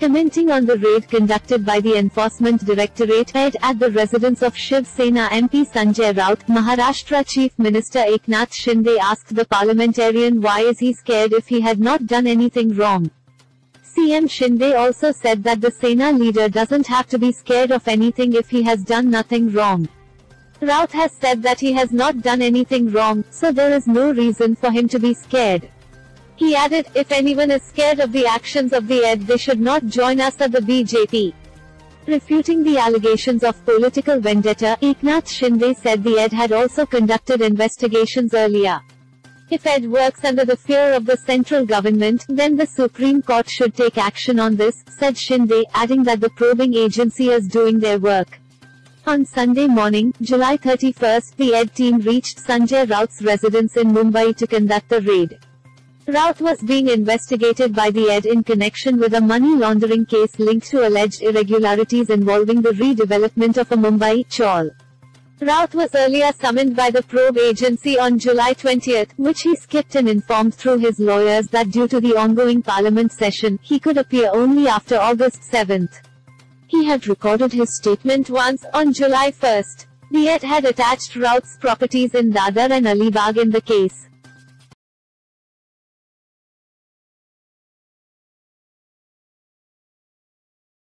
Commenting on the raid conducted by the Enforcement Directorate ED at the residence of Shiv Sena MP Sanjay Raut, Maharashtra Chief Minister Eknath Shinde asked the parliamentarian why is he scared if he had not done anything wrong. CM Shinde also said that the Sena leader doesn't have to be scared of anything if he has done nothing wrong. Raut has said that he has not done anything wrong, so there is no reason for him to be scared. He added, if anyone is scared of the actions of the ED they should not join us at the BJP. Refuting the allegations of political vendetta, Eknath Shinde said the ED had also conducted investigations earlier. If ED works under the fear of the central government, then the Supreme Court should take action on this, said Shinde, adding that the probing agency is doing their work. On Sunday morning, July 31st, the ED team reached Sanjay Raut's residence in Mumbai to conduct the raid. Raut was being investigated by the ED in connection with a money laundering case linked to alleged irregularities involving the redevelopment of a Mumbai chawl. Raut was earlier summoned by the probe agency on July 20, which he skipped and informed through his lawyers that due to the ongoing parliament session, he could appear only after August 7. He had recorded his statement once, on July 1. The ED had attached Raut's properties in Dadar and Alibag in the case.